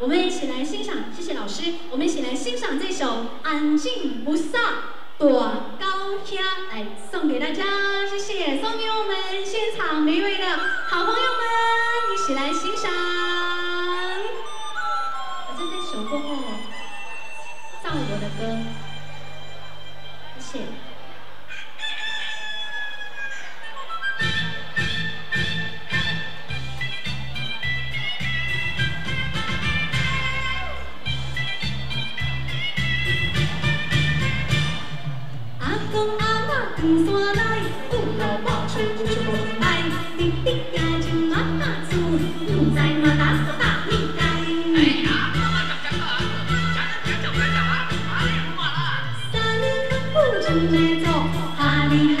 我们一起来欣赏，谢谢老师。我们一起来欣赏这首《安静不散》，多高兴！来送给大家，谢谢，送给我们现场每一位的好朋友们，一起来欣赏。我在这首过后，唱我的歌，谢谢。山来，不老抱出不出不来，弟弟家就妈妈做，不在妈打个大米盖。哎呀，妈妈讲讲个，讲讲讲讲讲啊，哪里不了？三里看不正来走，哈里哈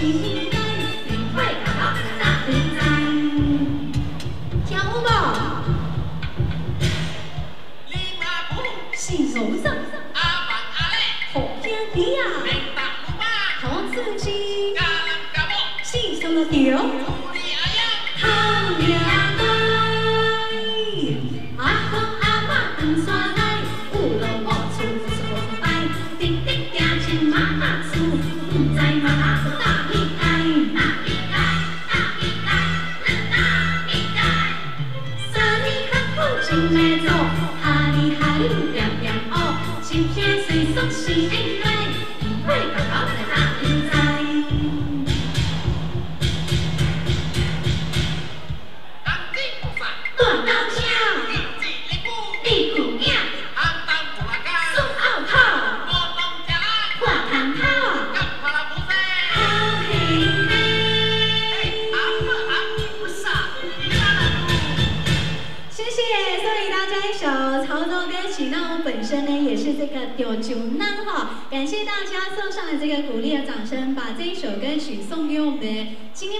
岁岁新盖，愉快个大大米跳舞吧，立马步，新手上，阿爸阿嘞，好兄弟呀，那我本身呢也是这个丢酒囊哈，感谢大家送上的这个鼓励的掌声，把这一首歌曲送给我们的今天。